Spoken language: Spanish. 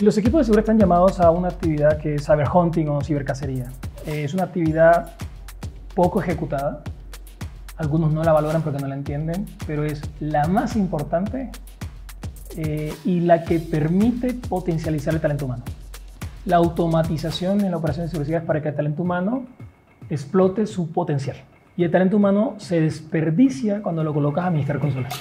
Los equipos de seguridad están llamados a una actividad que es hunting o cibercacería. Eh, es una actividad poco ejecutada. Algunos no la valoran porque no la entienden, pero es la más importante eh, y la que permite potencializar el talento humano. La automatización en la operación de seguridad es para que el talento humano explote su potencial. Y el talento humano se desperdicia cuando lo colocas a administrar consolas.